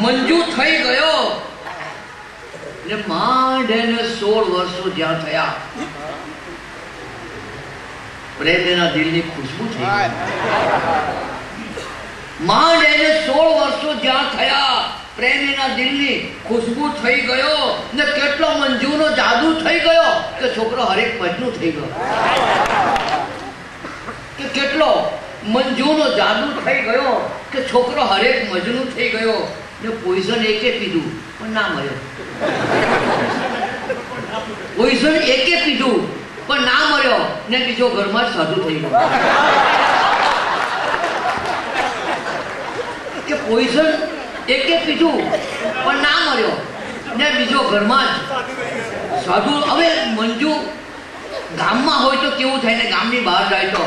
મંજુ થઈ ગયો. ને માંડ એને સોળ વર્ષો જ્યાં થયા. પ્રેમ એના દિલની ખુશ્બુ થઈ માંડ એને સોળ વર્ષો જ્યાં થયા પ્રેમ એના દિલની ખુશ્બુ થઈ ગયો. ને કેટલો મંજુનો જાદુ થઈ ગયો કે છોકરો હરેક મજનુ થઈ ગયો. કે કેટલો મંજુનો જાદુ થઈ ગયો કે છોકરો હરેક મજનુ થઈ ગયો. ને પોઈઝન એકે પીધું, પણ ના મળ્યો. પોઈઝન એકે પીધું, પણ ના મળ્યો ને બીજો ઘરમાં સાધુ થઈ ગયો. કે પોઈઝન એકે પીધું, પણ ના મળ્યો ને બીજો ઘરમાં જ સાધુ. હવે મંજુ ગામમાં હોય તો કેવું થાય ને ગામની બહાર જાય તો?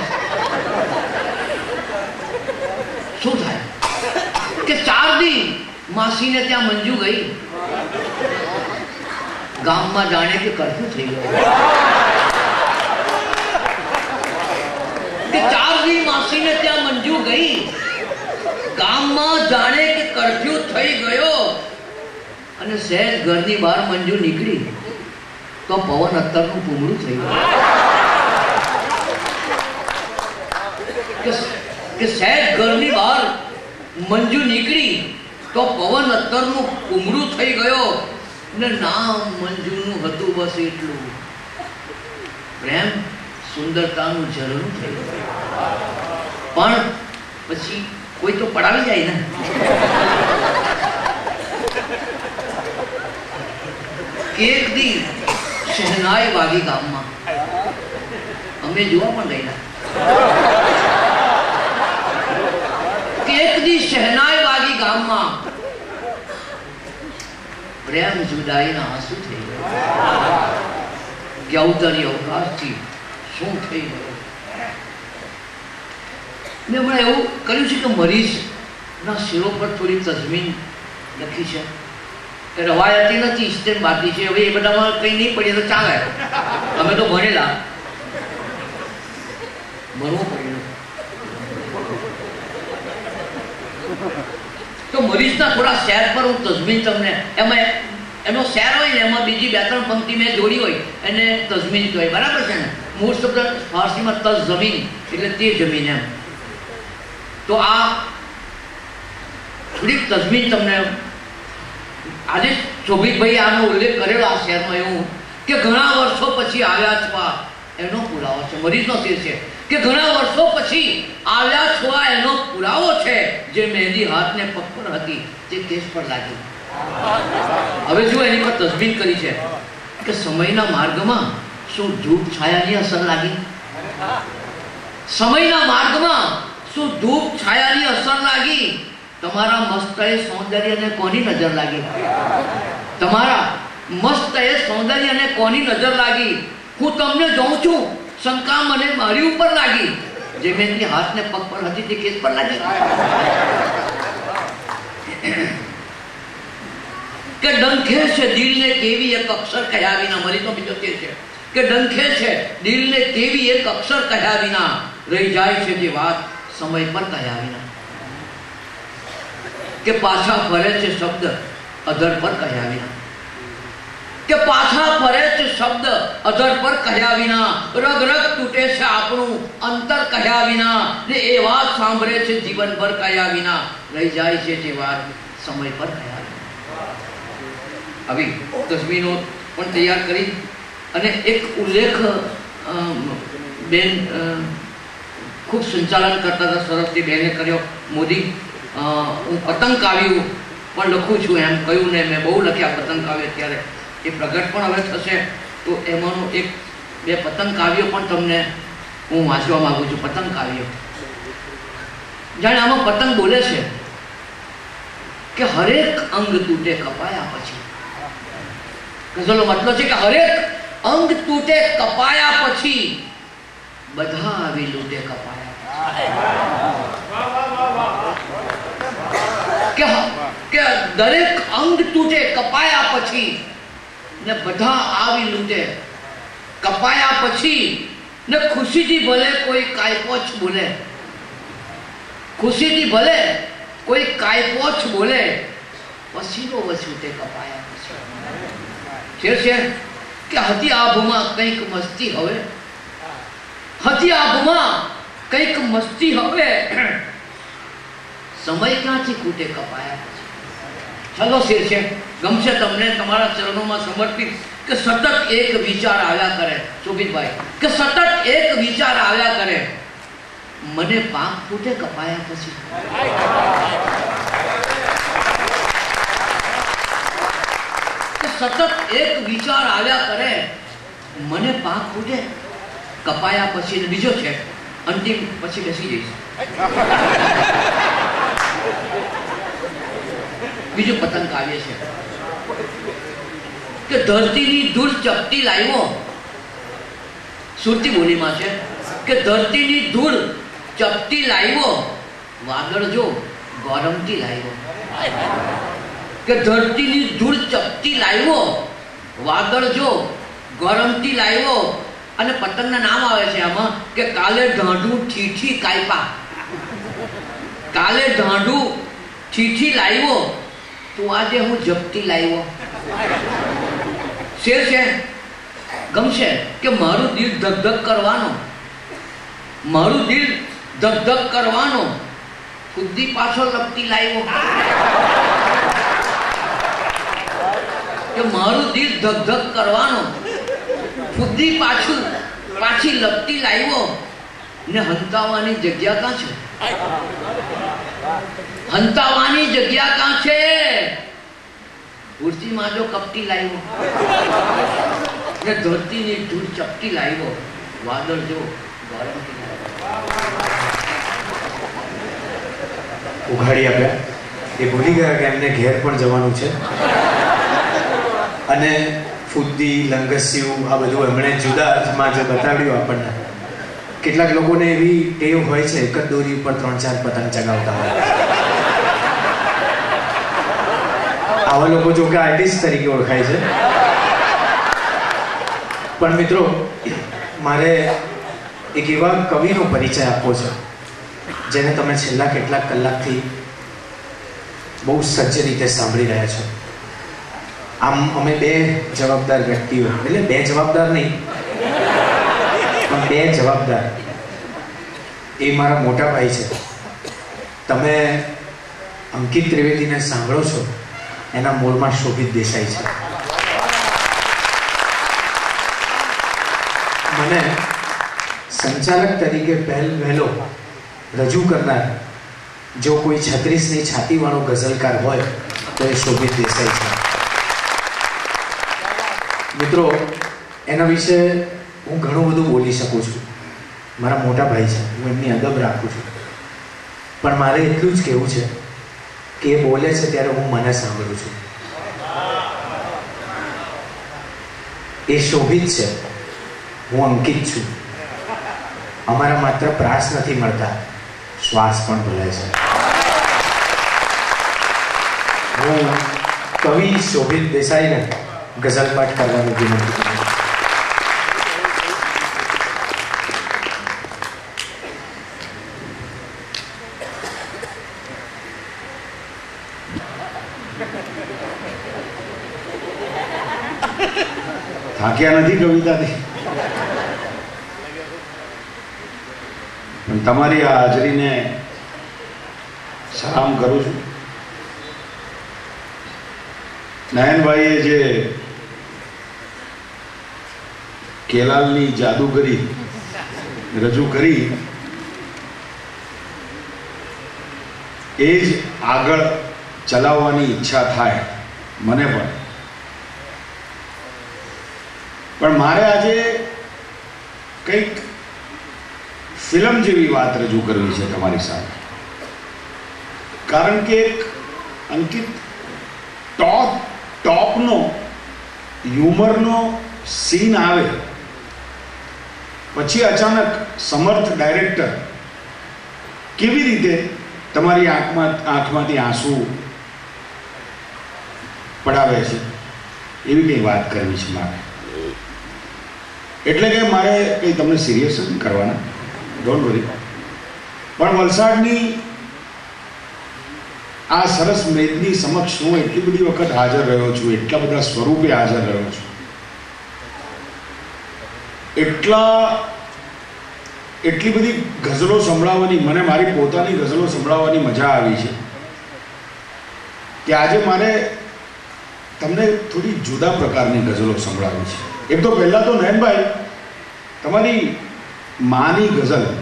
શું થાય? કે ચાર દી માસીને ત્યાં મંજુ ગઈ. ગામમાં જાણે કે કરફ્યુ થઈ ગયો. કે માસીને ત્યાં મંજુ ગઈ. ગામમાં જાણે કે કરફ્યુ થઈ ગયો. અને સહેજ ઘરની બહાર મંજુ નીકળી. તો પવન અત્તરનું પૂમડું થઈ ગયું. કે સહેજ ઘરની બહાર મંજુ નીકળી. તો પવન અત્તરનું કુમરું થઈ ગયો ને નામ મંજુનું હતું બસ એટલું. પ્રેમ સુંદરતાનું ઝરણું થઈ પણ પછી કોઈ તો પડાવી જાય ને. એક દી શહેનાઈ વાગી ગામમાં. અમે જોવા પણ ગયેલા. એક શહેનાઈ વાગી ગામમાં. પ્રેમ જુદાઈના આંસુ થઈ ગયા? ગૌતરી અવકાશથી શું થઈ ગયું? મેં હમણાં એવું કર્યું છે કે મરીઝના શિરો પર થોડી તજમીન લખી છે. કે રવાયતી નથી ઇસ્તેમ બાકી છે. હવે એ બધામાં કંઈ નહીં પડે તો ચાલે. અમે તો ભણેલા. ભણવું પડ્યું. તો મરીઝના થોડા શેર પર હું તજમીન તમને, એમાં એનો શેર હોય ને, એમાં બીજી બે ત્રણ પંક્તિ મેં જોડી હોય, એને તજમીન કહેવાય. બરાબર છે ને? મૂળ શબ્દ ફારસીમાં તજ જમીન એટલે તે જમીન એમ. તો આ થોડીક તજમીન તમને આજે શોભિતભાઈ આનો ઉલ્લેખ કરેલો આ શહેરમાં એવું કે ઘણા વર્ષો પછી આવ્યા છવા એનો પુરાવો છે. મરીઝનો શેર છે. કે ઘણા વર્ષો પછી આવ્યા છવા એનો પુરાવો છે જે મહેંદી હાથને પગ પર હતી, તે કેસ પર લાગી હવે જો એની પર તજમીન કરી છે કે સમયના માર્ગમાં શું ધૂપ છાયાની અસર લાગી? સમયના માર્ગમાં શું ધૂપ છાયાની અસર લાગી? તમારા મસ્તએ સૌંદર્યને કોની નજર લાગી? તમારા મસ્તએ સૌંદર્યને કોની નજર લાગી? હું તમને જોઉં છું. શંકા મને મારી ઉપર લાગી. જે મેં હાથ હાથને પગ પર હતી તે કેસ પર લાગી. કે ડંખે છે, દિલને કેવી એક અક્ષર કહ્યા વિના. મરી તો બીજો તે છે. કે ડંખે છે, દિલને કેવી એક અક્ષર કહ્યા વિના. રહી જાય છે જે વાત સમય પર કહ્યા વિના. કે પાછા ફરે છે શબ્દ અધર પર કહ્યા વિના. કે પાછા ફરે છે શબ્દ અધર પર કહ્યા વિના, રગ રગ તૂટે છે આપણું અંતર કહ્યા વિના, ને એ વાત સાંભળે છે જીવનભર કહ્યા વિના. રહી જાય છે જે વાત સમય પર કહ્યા આવી તસવીરો પણ તૈયાર કરી અને એક ઉલ્લેખ બેન ખૂબ સંચાલન કરતા હતા સરસથી બેને કર્યો, મોદી હું પતંગ કાવ્યું, પણ લખું છું એમ. કહ્યું ને મેં બહુ લખ્યા પતંગ કાવ્ય અત્યારે. એ પ્રગટ પણ હવે થશે. તો એમાંનું એક બે પતંગ કાવ્યો પણ તમને હું વાંચવા માંગુ છું, પતંગ કાવ્યો. જાણે આમાં પતંગ બોલે છે કે હરેક અંગ તૂટે કપાયા પછી. ગઝલનો મતલબ છે કે હરેક અંગ તૂટે કપાયા પછી બધા આવી લૂટે કપાયા કે દરેક અંગ તૂટે કપાયા પછી ને બધા આવી લૂંટે કપાયા પછી ને ખુશીથી ભલે કોઈ કાયપોચ બોલે, ખુશીથી ભલે કોઈ કાયપોચ બોલે, પસીનો વસુતે કપાયા પછી. છે? કે હતી આભમાં કંઈક મસ્તી હવે? હતી આભમાં કંઈક મસ્તી હવે? સમય ક્યાંથી કૂટે કપાયા પછી? ચાલો શેર છે. ગમશે તમને તમારા ચરણોમાં સમર્પિત કે સતત એક વિચાર આવ્યા કરે, શોભિતભાઈ, કે સતત એક વિચાર આવ્યા કરે. મને પાપ ફૂટે કપાયા પછી. સતત એક વિચાર આવ્યા કરે, મને પાપ ફૂટે કપાયા પછી. બીજો છે, અંતિમ પછી બેસી જઈશ. બીજું પતંગ કાવ્ય છે. કે ધરતીની ધૂળ ચપટી લાવ્યો. સુરતી બોલીમાં છે કે ધરતીની ધૂળ ચપટી લાવ્યો. વાદળ જો ગરમથી લાવ્યો. કે ધરતીની ધૂળ ચપટી લાવ્યો. વાદળ જો ગરમથી લાવ્યો. અને પતંગના નામ આવે છે આમાં કે કાલે ઢાંઢું ઠીઠી કાયપા. કાલે ઢાંઢું ઠીઠી લાવ્યો. તું આજે હું જપતી લાવ્યો. શેર છે ગમશે કે મારું દિલ ધક કરવાનો? મારું દિલ ધક કરવાનો? ખુદ્દી પાછો લપટી લાવ્યો. કે મારું દિલ ધગધગ કરવાનો? ખુદ્દી પાછું પાછી લપટી લાવ્યો? ને હંતાવાની જગ્યા કાં છે? હંતાવાની જગ્યા કાં છે? ખુરશીમાં જો કપટી લાવ્યો. ને ધરતીની ધૂળ ચપટી લાવ્યો. વાદળ જો ગરમ ઉઘાડી આપ્યા. એ ભૂલી ગયા કે એમને ઘેર પણ જવાનું છે. અને ફુદ્દી, લંગસ્યું, આ બધું એમણે જુદા અર્થમાં જે બતાવ્યું આપણને. કેટલાક લોકોને એવી ટેવ હોય છે, એક જ દોરી ઉપર ત્રણ ચાર પતંગ ચગાવતા હોય. આવા લોકો જો કે આર્ટિસ્ટ તરીકે ઓળખાય છે. પણ મિત્રો, મારે એક એવા કવિનો પરિચય આપવો છે, જેને તમે છેલ્લા કેટલાક કલાકથી બહુ સજ્જ રીતે સાંભળી રહ્યા છો. આમ, અમે બે જવાબદાર વ્યક્તિઓ, એટલે બે જવાબદાર નહીં, પણ બે જવાબદાર. એ મારા મોટા ભાઈ છે. તમે અંકિત ત્રિવેદીને સાંભળો છો? એના મૂળમાં શોભિત દેસાઈ છે. મને સંચાલક તરીકે પહેલ વહેલો રજૂ કરનાર જો કોઈ છત્રીસની છાતીવાળો ગઝલકાર હોય, તો એ શોભિત દેસાઈ છે. મિત્રો, એના વિશે હું ઘણું બધું બોલી શકું છું. મારા મોટા ભાઈ છે, હું એમની અદબ રાખું છું. પણ મારે એટલું જ કહેવું છે એ બોલે છે ત્યારે હું મને સાંભળું છું. એ શોભિત છે. હું અંકિત છું. અમારા માત્ર પ્રાસ નથી મળતા. શ્વાસ પણ ભલે છે. હું કવિ શોભિત દેસાઈને ગઝલ પાઠ કરવાનું વિનંતી કરું થાક્યા નથી કવિતાથી? પણ તમારી આ હાજરીને સલામ કરું છું. નયનભાઈએ જે કેલાલની જાદુગરી રજૂ કરી, એ જ આગળ ચલાવવાની ઈચ્છા થાય, મને પણ. પણ મારે આજે કંઈક ફિલ્મ જેવી વાત રજૂ કરવી છે તમારી સાથે. કારણ કે એક અંકિત ટોપ, ટોપનો, હ્યુમરનો સીન આવે. પછી અચાનક સમર્થ ડાયરેક્ટર કેવી રીતે તમારી આંખમાં, આંખમાંથી આંસુ પડાવે છે. એવી કંઈ વાત કરવી છે મારે? એટલે કે મારે કંઈ તમને સિરિયસ નથી કરવાના. ડોન્ટ વરી પણ વલસાડની આ સરસ મેદની સમક્ષ હું એટલી બધી વખત હાજર રહ્યો છું, એટલા બધા સ્વરૂપે હાજર રહ્યો છું. એટલા, એટલી બધી ગઝલો સંભળાવવાની, મને મારી પોતાની ગઝલો સંભળાવવાની મજા આવી છે. કે આજે મારે તમને થોડી જુદા પ્રકારની ગઝલો સંભળાવી છે. એક તો પહેલાં તો નયનભાઈ, તમારી માની ગઝલ,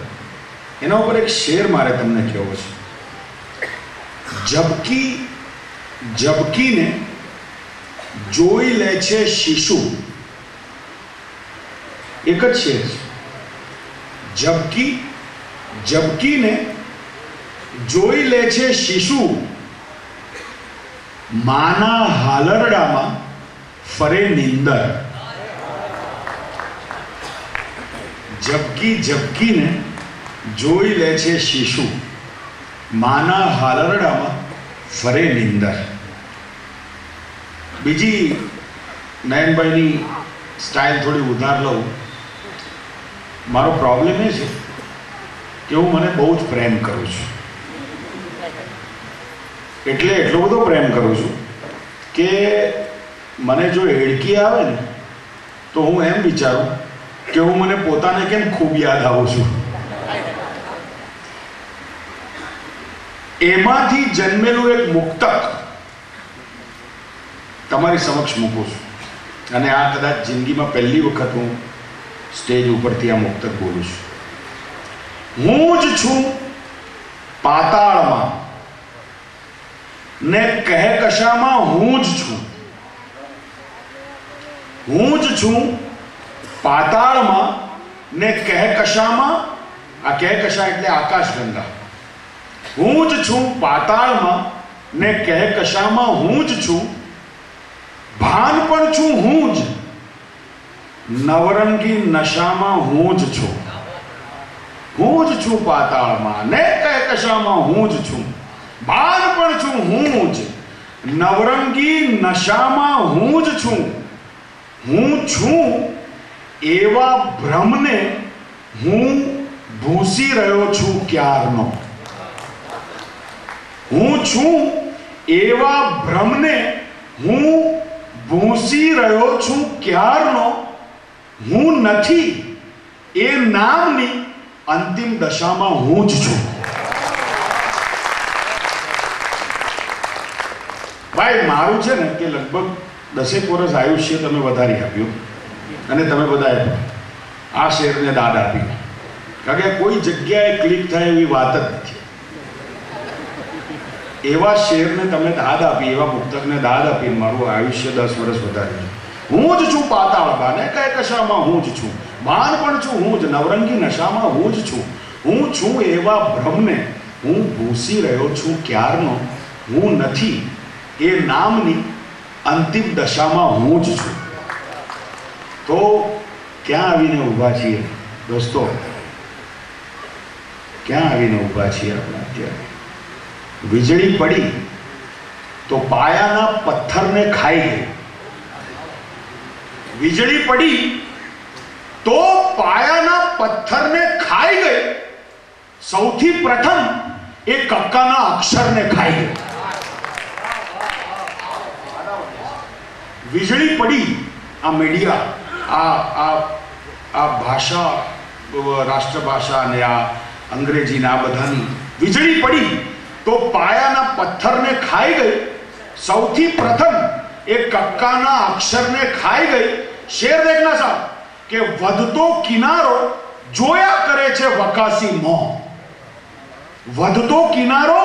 એના ઉપર એક શેર મારે તમને કહેવો છે. જબકી, જબકીને જોઈ લે છે શિશુ. એક જ શેર છે. જબકી, જબકીને જોઈ લે છે શિશુ. માના હાલરડામાં ફરે નિંદર. જબકી જબકીને જોઈ લે છે શિશુ. માના હાલરડામાં ફરે નિંદર. બીજી નયનભાઈની સ્ટાઇલ થોડી ઉધાર લઉં. મારો પ્રોબ્લેમ એ છે કે હું મને બહુ જ પ્રેમ કરું છું. એટલે એટલો બધો પ્રેમ કરું છું કે મને જો એડકી આવે ને, તો હું એમ વિચારું કે હું મને પોતાને કેમ ખૂબ યાદ આવું છું? એમાંથી જન્મેલું એક મુક્તક તમારી સમક્ષ મૂકું છું. અને આ કદાચ જિંદગીમાં પહેલી વખત હું સ્ટેજ ઉપરથી આ મુક્તક બોલું છું. હું જ છું પાતાળમાં ને કહે કશામાં હું જ છું. હું જ છું પાતાળમાં ને કહે કશામાં, આ કહે કશા એટલે આકાશગંગા. હું જ છું પાતાળમાં ને કહે કશામાં હું જ છું, ભાન પણ છું હું જ, નવરંગી નશામાં હું જ છું. હું જ છું પાતાળમાં ને કહે કશામાં હું જ છું. ભાન પણ છું હું જ. નવરંગી નશામાં હું જ છું. હું છું એવા ભ્રમને હું ભૂંસી રહ્યો છું ક્યારનો. હું છું એવા ભ્રમને હું ભૂંસી રહ્યો છું ક્યારનો. હું નથી એ નામની અંતિમ દશામાં હું જ છું. ભાઈ, મારું છે ને કે લગભગ દસેક વર્ષ આયુષ્ય તમે વધારી આપ્યું. અને તમે બધાએ આ શેરને દાદ આપી. કારણ કે કોઈ જગ્યાએ ક્લિક થાય એવી વાત જ નથી. એવા શેરને તમે દાદ આપી, એવા પુસ્તકને દાદ આપી, મારું આયુષ્ય દસ વર્ષ વધારી હું જ છું પાતાળમાં ને કઈ કશામાં હું જ છું. બાણ પણ છું, હું જ, નવરંગી નશામાં હું જ છું. હું છું એવા ભ્રમને, હું ભૂસી રહ્યો છું ક્યારનો? હું નથી. એ નામની અંતિમ દશામાં હું જ છું. તો ક્યાં આવીને ઊભા છીએ? દોસ્તો, ક્યાં આવીને ઊભા છીએ આપણે અત્યારે? વીજળી પડી તો પાયાના પથ્થરને ખાઈ ગઈ. વીજળી પડી તો પાયાના પથ્થરને ખાઈ ગઈ. સૌથી પ્રથમ એ કક્કાના અક્ષરને ખાઈ ગઈ. વીજળી પડી આ મીડિયા આ આ ભાષા, રાષ્ટ્રભાષા અને આ અંગ્રેજીના બધાની વીજળી પડી તો પાયાના પથ્થરને ખાઈ ગઈ. સૌથી પ્રથમ એ કક્કાના અક્ષરને ખાઈ ગઈ. શેર દેખના સાહેબ, કે વધતો કિનારો જોયા કરે છે વકાસી મોં. વધતો કિનારો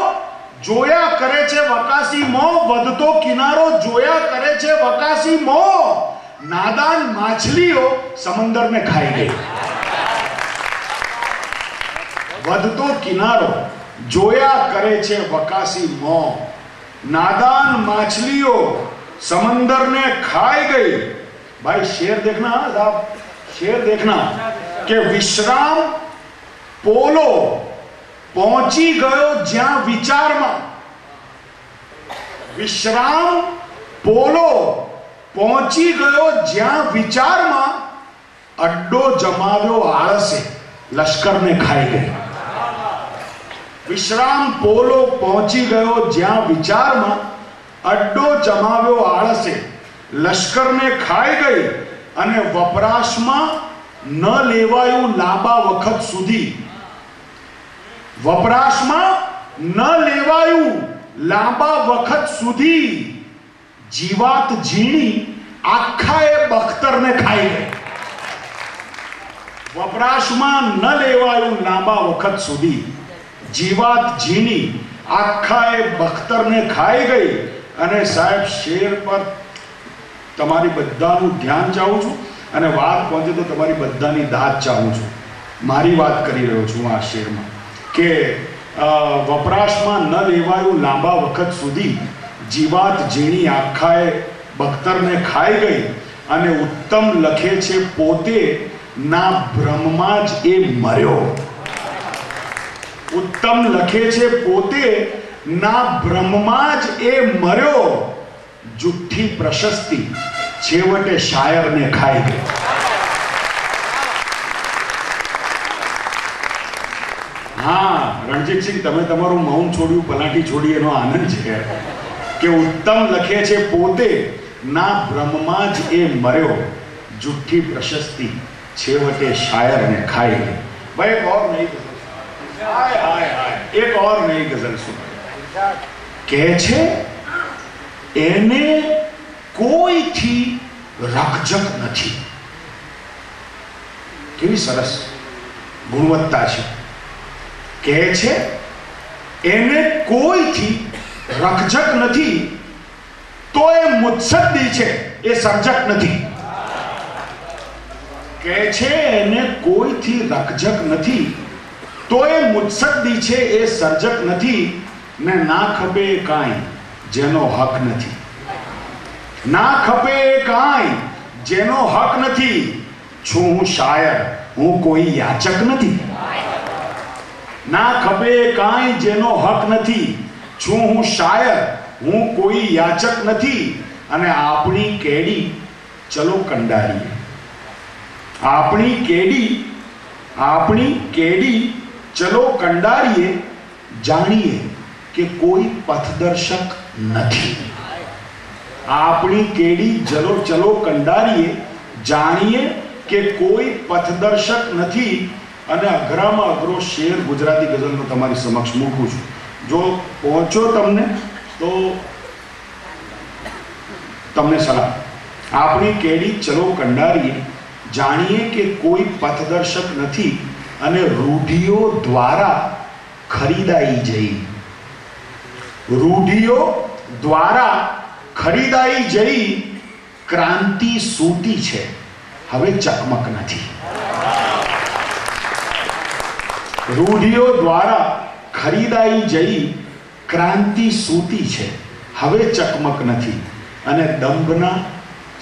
જોયા કરે છે વકાસી મોં વધતો કિનારો જોયા કરે છે વકાસી મોં નાદાન માછલીઓ સમંદરને ખાઈ ગઈ વધતો કિનારો જોયા કરે છે વકાસી મોં નાદાન માછલીઓ समंदर ने खाई गई भाई शेर देखना साहब शेर देखना કે વિશ્રામ પોલો પહોંચી ગયો જ્યાં વિચારમાં. વિશ્રામ પોલો પહોંચી ગયો જ્યાં વિચારમાં. અડ્ડો જમાવ્યો આળસે, લશ્કરને ખાઈ ગયો વિશ્રામ પોલો પહોંચી ગયો જ્યાં વિચારમાં. અડ્ડો જમાવ્યો આળસે, લશ્કરને ખાઈ ગઈ. અને વપરાશમાં ન લેવાયું લાંબા વખત સુધી. વપરાશમાં ન લેવાયું લાંબા વખત સુધી જીવાત ઝીણી આખા એ બખ્તરને ખાઈ ગઈ. વપરાશમાં ન લેવાયું લાંબા વખત સુધી જીવાત ઝીણી આખા એ બખ્તરને ખાઈ ગઈ અને સાહેબ શેર પર તમારી બધાનું ધ્યાન ચાહું છું અને વાત પહોંચે તો તમારી બધાની દાદ ચાહું છું. મારી વાત કરી રહ્યો છું આ શેરમાં. કે વપરાશમાં ન લેવાયું લાંબા વખત સુધી જીવાત ઝીણી આખાએ બખ્તરને ખાઈ ગઈ અને ઉત્તમ લખે છે, પોતે ના ભ્રમમાં જ એ મર્યો. ઉત્તમ લખે છે, પોતે ના ભ્રમમાં જ એ મર્યો. જુઠ્ઠી પ્રશસ્તિ છેવટે શાયરને ખાઈ ગઈ હા રણજીતસિંહ તમે તમારું મૌન છોડ્યું પલાટી છોડી એનો આનંદ છે. કે ઉત્તમ લખે છે પોતે ના ભ્રમમાં જ એ મર્યો. જુઠ્ઠી પ્રશસ્તિ છેવટે શાયરને ખાઈ ખાય ભાઈ એક ઓર નહીં ગઝલ હાય હાય હાય એક ઓર નહીં ગઝલ સુન. કહે છે એને કોઈથી રકજક નથી. કેવી સરસ ગુણવત્તા છે. કહે છે, એને કોઈથી રકજક નથી તો એ મુત્સદ્દી છે, એ સર્જક નથી. કહે છે, એને કોઈથી રકજક નથી તો એ મુત્સદ્દી છે, એ સર્જક નથી, ને ના ખપે કાંઈ જેનો હક નથી. ના ખપે કાંઈ જેનો હક નથી, છું હું શાયર, હું કોઈ યાચક નથી. ના ખપે કાંઈ જેનો હક નથી. છું હું શાયર, હું કોઈ યાચક નથી અને આપણી કેડી, ચલો કંડારીએ. આપણી કેડી આપણી કેડી, ચલો કંડારીએ, જાણીએ કે કોઈ પથદર્શક નથી. આપણી કેડી, ચલો ચલો કંડારીએ, જાણીએ કે કોઈ પથદર્શક નથી અને અઘરામાં અઘરો શેર ગુજરાતી ગઝલનો તમારી સમક્ષ મૂકું છું. જો પહોંચો તમને, તો તમને સલાહ. આપણી કેડી ચલો કંડારીએ, જાણીએ કે કોઈ પથદર્શક નથી અને રૂઢિઓ દ્વારા ખરીદાઈ જઈ. રૂઢિઓ દ્વારા ખરીદાઈ જઈ ક્રાંતિ સૂતી છે. હવે ચકમક નથી. રૂઢિઓ દ્વારા ખરીદાઈ જઈ ક્રાંતિ સૂતી છે. હવે ચકમક નથી અને દંભના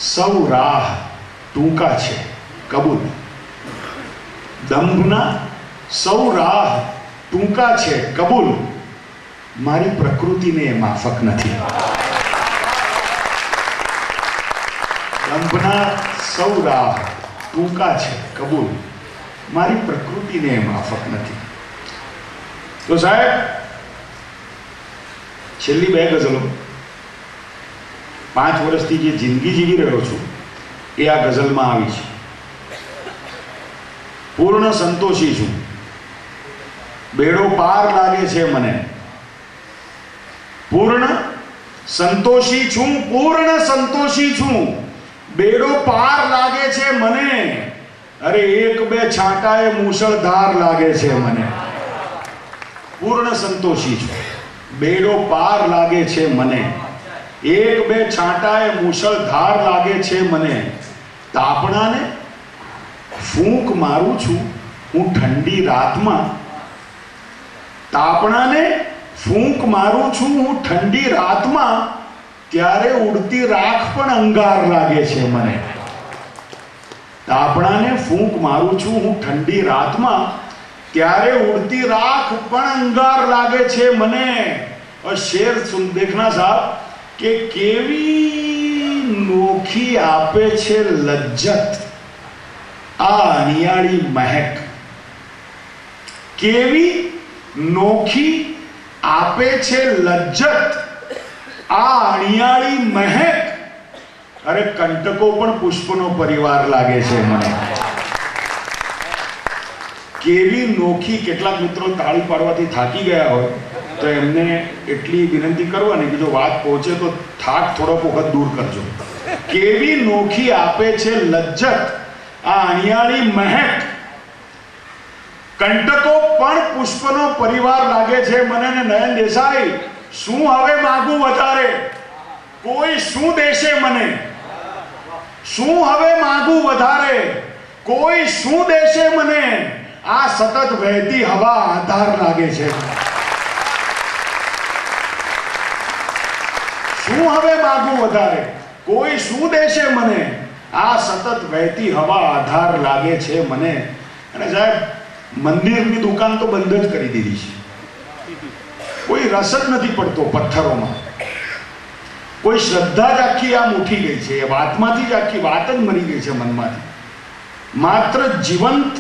સૌ રાહ ટૂંકા છે. કબૂલ. દંભના સૌ રાહ ટૂંકા છે. કબૂલ. મારી પ્રકૃતિને માફક નથી. દંભના સૌ રાહ ટૂંકા છે. કબૂલ. મારી પ્રકૃતિને માફક નથી. તો સાહેબ, છેલ્લી બે ગઝલો. પાંચ વર્ષથી જે જિંદગી જીવી રહ્યો છું, એ આ ગઝલમાં આવી છે. પૂર્ણ સંતોષી છું. બેડો પાર લાગે છે મને. પૂર્ણ સંતોષી છું, પૂર્ણ સંતોષી છું. બેડો પાર લાગે છે મને. અરે એક બે છાંટાએ મુશળધાર લાગે છે મને. પૂર્ણ સંતોષી છું. બેડો પાર લાગે છે મને. એક બે છાંટાએ મુશળધાર લાગે છે મને. તાપણાને ફૂંક મારું છું. હું ઠંડી રાતમાં. તાપણાને ફૂંક મારું છું. હું ઠંડી રાતમાં. ત્યારે ઉડતી રાખ પણ અંગાર લાગે છે મને. ધાબણાને ફૂંક મારું છું હું ઠંડી રાતમાં, ત્યારે ઉડતી રાખ પણ અંગાર લાગે છે મને. શેર સુન દેખના સાહેબ, કે કેવી નોખી આપે છે લજ્જત. આ અણિયાળી મહેક. કેવી નોખી આપે છે લજ્જત. આ અણિયાળી મહેક અરે કંટકો પણ પુષ્પનો પરિવાર લાગે છે મને. કેવી નોખી કેટલાક મિત્રો તાળી પાડવાથી થાકી ગયા હોય, તો એમને એટલી વિનંતી કરવાની કે જો વાત પહોંચે તો થાક થોડોક વખત દૂર કરજો. કેવી નોખી આપે છે લજ્જત, આ અણિયાળી મહેક. કંટકો પણ પુષ્પનો પરિવાર લાગે છે મને ને નયન દેસાઈ, શું હવે માગું વધારે? કોઈ શું દેશે મને? શું હવે માગું વધારે? કોઈ શું દેશે મને? આ સતત વહેતી હવા આધાર લાગે છે. શું હવે માગું વધારે? કોઈ શું દેશે મને? આ સતત વહેતી હવા આધાર લાગે છે મને. અને સાહેબ, મંદિરની દુકાન તો બંધ જ કરી દીધી છે. કોઈ રસ જ નથી પડતો પથ્થરોમાં. કોઈ શ્રદ્ધા જ આખી આમ ઉઠી ગઈ છે. એ વાતમાંથી જ આખી વાત જ મરી ગઈ છે મનમાંથી. માત્ર જીવંત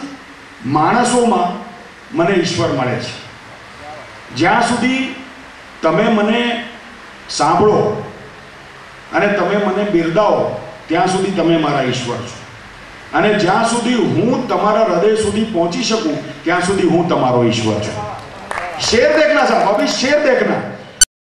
માણસોમાં મને ઈશ્વર મળે છે. જ્યાં સુધી તમે મને સાંભળો અને તમે મને બિરદાવો, ત્યાં સુધી તમે મારા ઈશ્વર છો. અને જ્યાં સુધી હું તમારા હૃદય સુધી પહોંચી શકું, ત્યાં સુધી હું તમારો ઈશ્વર છું. શેર દેખના સાહેબ અભી શેર દેખના.